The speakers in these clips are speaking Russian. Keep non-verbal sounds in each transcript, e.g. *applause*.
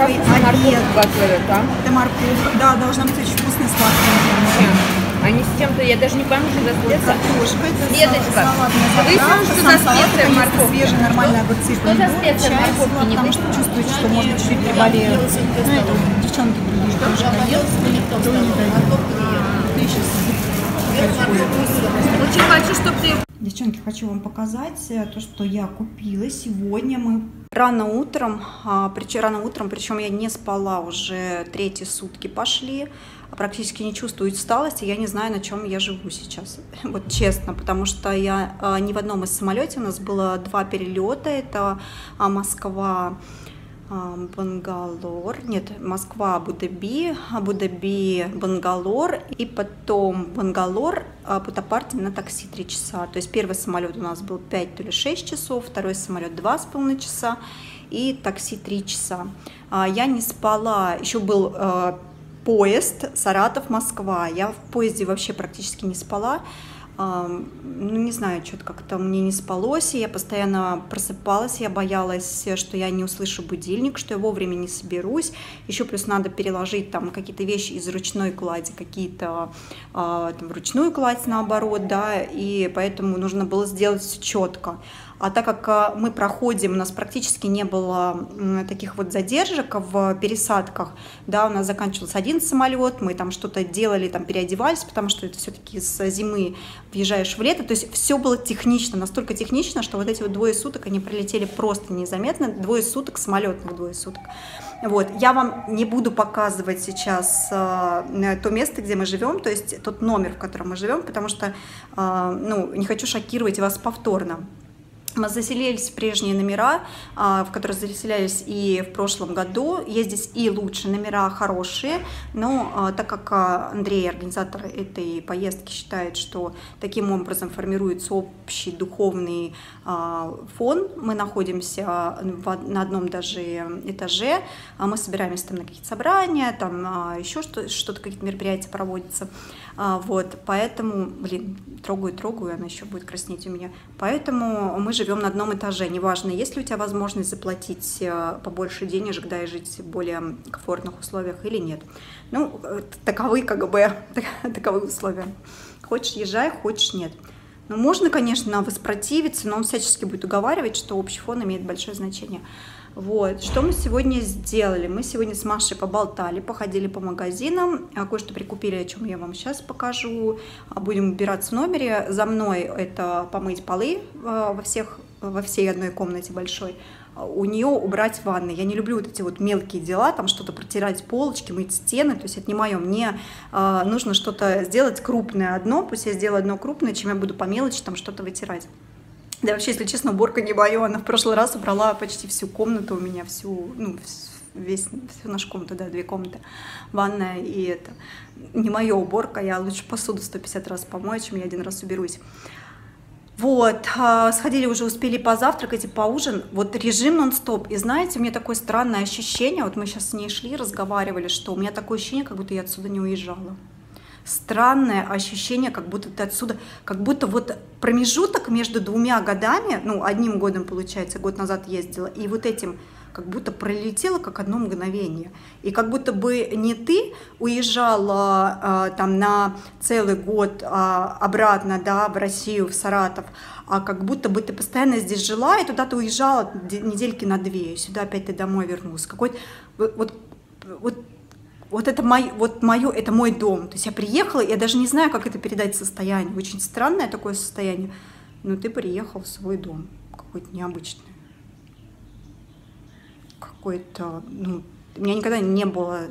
оранжевый кажется, морковку готовят, а? Это морковка, да, должна быть очень вкусная, сладкая. Они с чем-то, я даже не пойму, что за Это специя. картошка, это Светочка, салатная выяснилось, заправка, что сам за специя морковке? свежие нормальные огурцы, Что за специя салат, не потому что чувствуете, что может чуть приболеют. Ну, это девчонки другие тоже дают, кто не дает. Ты сейчас Очень хочу, чтобы ты Девчонки, хочу вам показать э, то, что я купила сегодня. Мы рано утром, причем рано утром, причем я не спала уже третьи сутки пошли, практически не чувствую усталости, я не знаю, на чем я живу сейчас, *laughs* вот честно, потому что я а, ни в одном из самолете, у нас было два перелета, это а, Москва, а, Бангалор, нет, Москва, Абу-Даби, Абу-Даби, Бангалор, и потом Бангалор, а, Путапарти на такси 3 часа. То есть первый самолет у нас был 5 то ли 6 часов, второй самолет 2,5 часа и такси 3 часа. А, Я не спала, еще был а, поезд Саратов-Москва. Я в поезде вообще практически не спала. Ну, не знаю, что-то как-то мне не спалось, и я постоянно просыпалась, я боялась, что я не услышу будильник, что я вовремя не соберусь. Еще плюс надо переложить там какие-то вещи из ручной клади, какие-то а, там, ручную кладь наоборот, да, и поэтому нужно было сделать все четко. А так как а, мы проходим, у нас практически не было таких вот задержек в пересадках, да, у нас заканчивался один самолет, мы там что-то делали, там переодевались, потому что это все-таки с зимы въезжаешь в лето, то есть все было технично, настолько технично, что вот эти вот двое суток, они пролетели просто незаметно, двое суток, самолетных двое суток. Вот, я вам не буду показывать сейчас э, то место, где мы живем, то есть тот номер, в котором мы живем, потому что, э, ну, не хочу шокировать вас повторно. Заселились в прежние номера, а, в которые заселялись и в прошлом году. Есть здесь и лучшие номера, хорошие, но а, так как а, Андрей, организатор этой поездки, считает, что таким образом формируется общий духовный фон, мы находимся на одном даже этаже, мы собираемся там на какие-то собрания, там еще что- что-то, какие-то мероприятия проводятся. А, Вот, поэтому, блин, трогаю, трогаю, она еще будет краснеть у меня. Поэтому мы живем на одном этаже. Неважно, есть ли у тебя возможность заплатить э, побольше денежек, да, и жить в более комфортных условиях или нет. Ну, э, таковы, бы, *laughs* таковы условия. Хочешь, езжай, хочешь, нет. Ну, можно, конечно, воспротивиться, но он всячески будет уговаривать, что общий фон имеет большое значение. Вот, что мы сегодня сделали? Мы сегодня с Машей поболтали, походили по магазинам, а, кое-что прикупили, о чем я вам сейчас покажу. А, Будем убираться в номере. За мной это помыть полы а, во всех, во всей одной комнате большой. У нее убрать ванны. Я не люблю вот эти вот мелкие дела, там что-то протирать полочки, мыть стены, то есть это не мое. Мне а, нужно что-то сделать крупное одно, пусть я сделаю одно крупное, чем я буду по мелочи там что-то вытирать. Да вообще, если честно, уборка не мое. Она в прошлый раз убрала почти всю комнату у меня, всю, ну, весь, всю нашу комнату, да, две комнаты, ванная и это. Не моя уборка, я лучше посуду 150 раз помою, чем я один раз уберусь. Вот, а, сходили уже, успели позавтракать и поужин. Вот режим нон-стоп. И знаете, у меня такое странное ощущение, вот мы сейчас с ней шли, разговаривали, что у меня такое ощущение, как будто я отсюда не уезжала странное ощущение, как будто ты отсюда, как будто вот промежуток между двумя годами, ну, одним годом, получается, год назад ездила, и вот этим как будто пролетело как одно мгновение. И как будто бы не ты уезжала а, там на целый год а, обратно, да, в Россию, в Саратов, а как будто бы ты постоянно здесь жила, и туда ты уезжала де- недельки на две, и сюда опять ты домой вернулась. Какой вот, вот, вот вот это мой, вот мое, это мой дом. То есть я приехала, я даже не знаю, как это передать состояние. Очень странное такое состояние. Но ты приехал в свой дом, какой-то необычный. Какой-то, ну, у меня никогда не было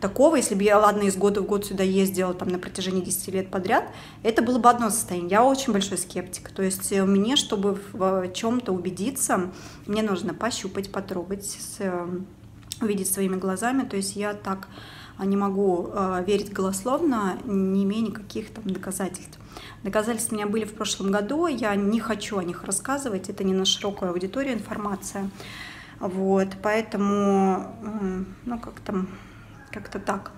такого, если бы я, ладно, из года в год сюда ездила там на протяжении 10 лет подряд, это было бы одно состояние. Я очень большой скептик. То есть мне, чтобы в чем-то убедиться, мне нужно пощупать, потрогать, э, увидеть своими глазами. То есть я так не могу э, верить голословно, не имея никаких там доказательств. Доказательства у меня были в прошлом году, я не хочу о них рассказывать, это не на широкую аудиторию информация. Вот, поэтому, ну, как там, как-то так.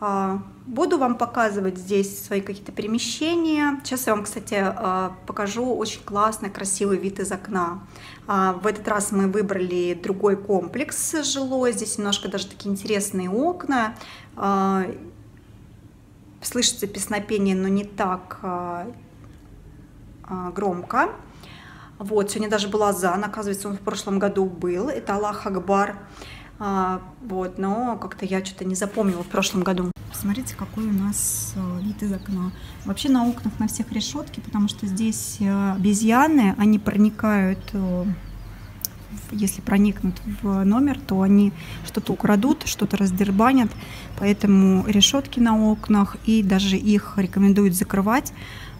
А, буду вам показывать здесь свои какие-то перемещения. Сейчас я вам, кстати, а, покажу очень классный, красивый вид из окна. А, в этот раз мы выбрали другой комплекс жилой. Здесь немножко даже такие интересные окна. Слышится песнопение, но не так громко. Вот, сегодня даже была Зан, оказывается, он в прошлом году был. Это Аллах Акбар. А, вот, но как-то я что-то не запомнила в прошлом году. Смотрите, какой у нас э, вид из окна. Вообще на окнах на всех решетки, потому что здесь э, обезьяны, они проникают, э, если проникнут в номер, то они что-то украдут, что-то раздербанят, поэтому решетки на окнах и даже их рекомендуют закрывать,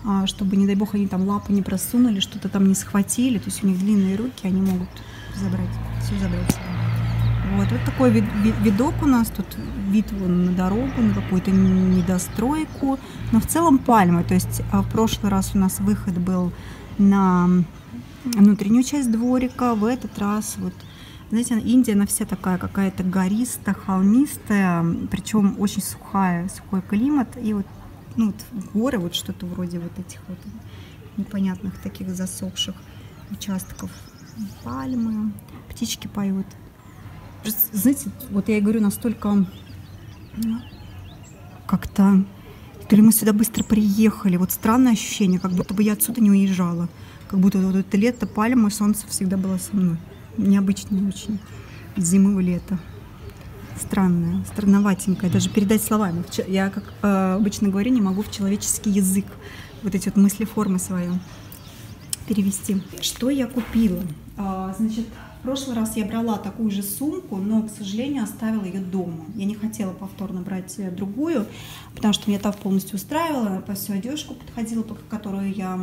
а, чтобы, не дай бог, они там лапы не просунули, что-то там не схватили, то есть у них длинные руки, они могут забрать, все забрать. Вот, вот такой вид, вид, видок у нас. Тут вид на дорогу, на какую-то недостройку. Но в целом пальмы. То есть а, в прошлый раз у нас выход был на внутреннюю часть дворика. В этот раз вот знаете, Индия, она вся такая какая-то гористая, холмистая, причем очень сухая, сухой климат. И вот, ну, вот горы, вот что-то вроде вот этих вот непонятных таких засохших участков. Пальмы, птички поют знаете, вот я и говорю, настолько как-то... То ли мы сюда быстро приехали, вот странное ощущение, как будто бы я отсюда не уезжала. Как будто вот это лето, пальмы, солнце всегда было со мной. Необычное очень. Зимы в лето. Странное, странноватенькое. Даже передать словами. Я, как э, обычно говорю, не могу в человеческий язык вот эти вот мысли формы свои перевести. Что я купила? А, значит, в прошлый раз я брала такую же сумку, но, к сожалению, оставила ее дома. Я не хотела повторно брать э, другую, потому что меня та полностью устраивала, по всю одежку подходила, которую я,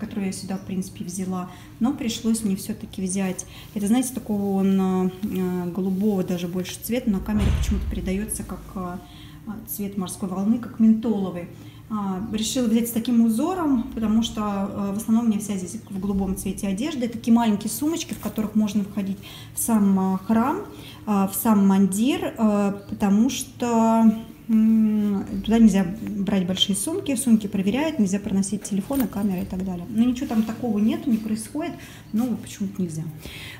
которую я сюда, в принципе, взяла. Но пришлось мне все-таки взять. Это, знаете, такого он э, голубого даже больше цвета. На камере почему-то передается как э, цвет морской волны, как ментоловый. А, решила взять с таким узором, потому что э, в основном у меня вся здесь в голубом цвете одежды. Такие маленькие сумочки, в которых можно входить в сам э, храм, э, в сам мандир, потому что туда нельзя брать большие сумки, сумки проверяют, нельзя проносить телефоны, камеры и так далее. Но ничего там такого нету, не происходит, но почему-то нельзя.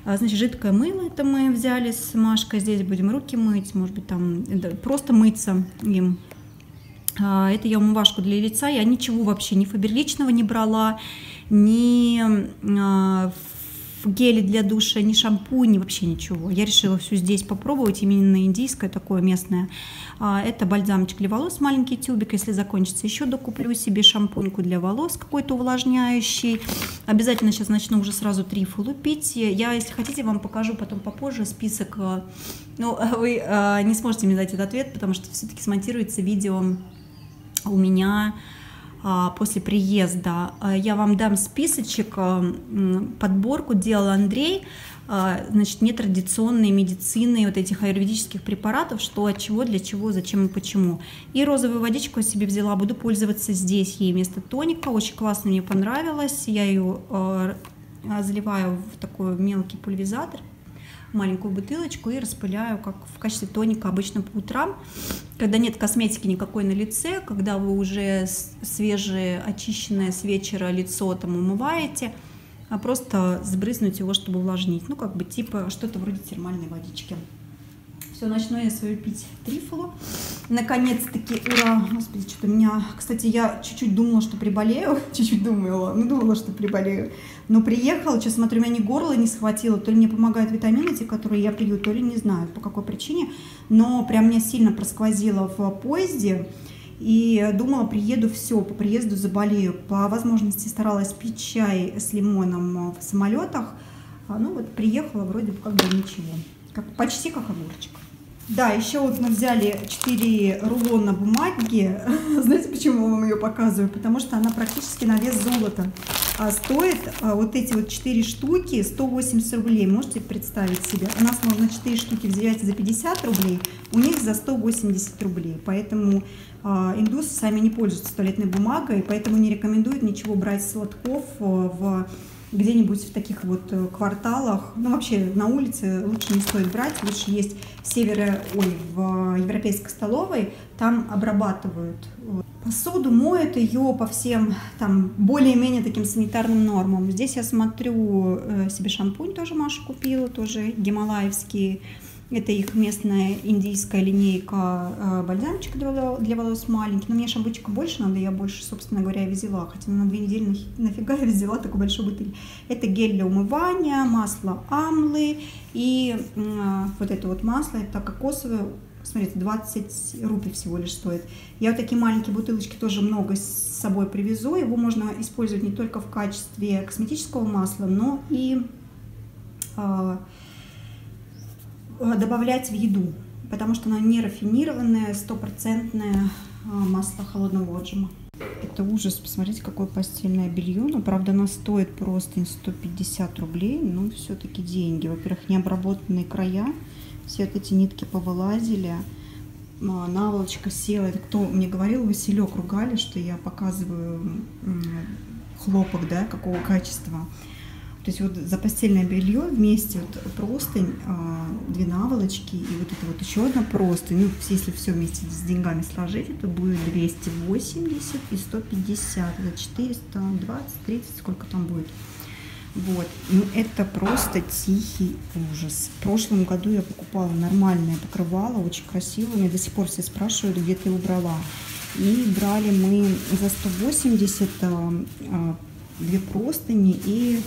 А, значит, жидкое мыло это мы взяли с Машкой, здесь будем руки мыть, может быть там просто мыться им это я умывашку для лица. Я ничего вообще ни фаберличного не брала, ни а, гели для душа, ни шампунь, ни вообще ничего. Я решила все здесь попробовать, именно индийское такое местное. А, это бальзамчик для волос, маленький тюбик. Если закончится, еще докуплю себе шампуньку для волос какой-то увлажняющий. Обязательно сейчас начну уже сразу трифу лупить. Я, если хотите, вам покажу потом попозже список. Ну, *laughs* вы не сможете мне дать этот ответ, потому что все-таки смонтируется видео у меня а, после приезда. А, я вам дам списочек, а, подборку делал Андрей, значит, нетрадиционные медицины, вот этих аюрведических препаратов, что от чего, для чего, зачем и почему. И розовую водичку я себе взяла, буду пользоваться здесь ей вместо тоника, очень классно мне понравилось, я ее заливаю в такой мелкий пульверизатор, маленькую бутылочку и распыляю как в качестве тоника обычно по утрам, когда нет косметики никакой на лице, когда вы уже свежее, очищенное с вечера лицо там умываете, а просто сбрызнуть его, чтобы увлажнить. Ну, как бы типа что-то вроде термальной водички. Все, начну я свою пить трифлу. Наконец-таки, ура! Господи, что-то меня... Кстати, я чуть-чуть думала, что приболею. *laughs* Чуть-чуть думала, ну думала, что приболею. Но приехала, сейчас смотрю, меня ни горло не схватило, то ли мне помогают витамины, те, которые я пью, то ли не знаю, по какой причине. Но прям меня сильно просквозило в поезде. И думала, приеду, все, по приезду заболею. По возможности старалась пить чай с лимоном в самолетах. А, ну вот приехала, вроде бы как бы ничего. Как, почти как огурчик. Да, еще вот мы взяли 4 рулона бумаги. *laughs* Знаете, почему я вам ее показываю? Потому что она практически на вес золота. А стоит а, вот эти вот 4 штуки 180 рублей. Можете представить себе? У нас можно 4 штуки взять за 50 рублей, у них за 180 рублей. Поэтому а, индусы сами не пользуются туалетной бумагой, поэтому не рекомендуют ничего брать с лотков а, в где-нибудь в таких вот э, кварталах, ну вообще на улице лучше не стоит брать, лучше есть в северо, ой, в европейской столовой, там обрабатывают э, посуду, моют ее по всем там более-менее таким санитарным нормам. Здесь я смотрю э, себе шампунь тоже Маша купила, тоже гималаевский это их местная индийская линейка э, бальзамчик для, волос маленький. Но мне шампунчика больше надо, я больше, собственно говоря, взяла. Хотя на две недели нафига *laughs* я взяла такой большой бутыль. Это гель для умывания, масло амлы и э, вот это вот масло, это кокосовое, смотрите, 20 рупий всего лишь стоит. Я вот такие маленькие бутылочки тоже много с собой привезу. Его можно использовать не только в качестве косметического масла, но и Э, добавлять в еду, потому что она не рафинированная, стопроцентное э, масло холодного отжима. Это ужас, посмотрите, какое постельное белье. Ну, правда, оно стоит просто 150 рублей, но все-таки деньги. Во-первых, необработанные края, все вот эти нитки повылазили, а, наволочка села. Это кто мне говорил, Василек ругали, что я показываю хлопок, да, какого качества. То есть вот за постельное белье вместе вот простынь, а, две наволочки и вот это вот еще одна простынь, ну, если все вместе с деньгами сложить, это будет 280 и 150, это 420, 30, сколько там будет. Вот, ну это просто тихий ужас. В прошлом году я покупала нормальное покрывало, очень красивое, меня до сих пор все спрашивают, где ты убрала. И брали мы за 180 а, а, две простыни и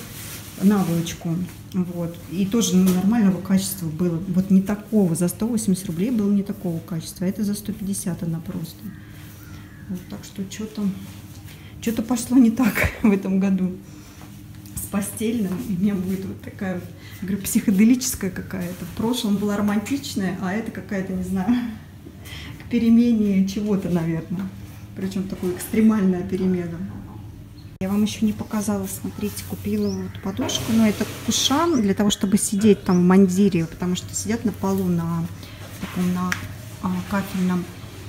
наволочку. Вот. И тоже ну, нормального качества было. Вот не такого. За 180 рублей было не такого качества. А это за 150 она просто. Вот, так что что-то что-то пошло не так *laughs* в этом году с постельным. И у меня будет вот такая, говорю, психоделическая какая-то. В прошлом была романтичная, а это какая-то, не знаю, *laughs* к перемене чего-то, наверное. Причем такую экстремальная перемена. Я вам еще не показала, смотрите, купила вот подушку, но это кушан для того, чтобы сидеть там в мандире, потому что сидят на полу на таком на а, кафельном.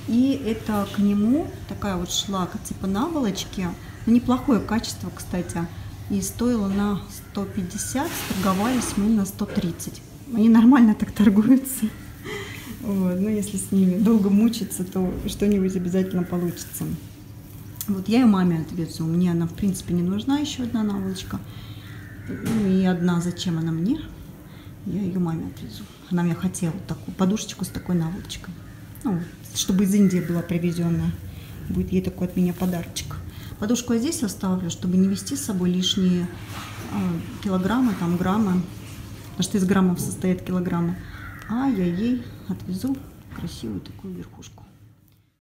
И это к нему такая вот шлака типа наволочки, ну, неплохое качество, кстати, и стоило на 150, торговались мы на 130. Они нормально так торгуются. Вот, но если с ними долго мучиться, то что-нибудь обязательно получится. Вот я ее маме отвезу. Мне она, в принципе, не нужна еще одна наволочка. Ну и одна, зачем она мне? Я ее маме отвезу. Она мне хотела такую подушечку с такой наволочкой. Ну, чтобы из Индии была привезенная. Будет ей такой от меня подарочек. Подушку я здесь оставлю, чтобы не вести с собой лишние э, килограммы, там граммы. Потому что из граммов состоят килограммы. А я ей отвезу красивую такую верхушку.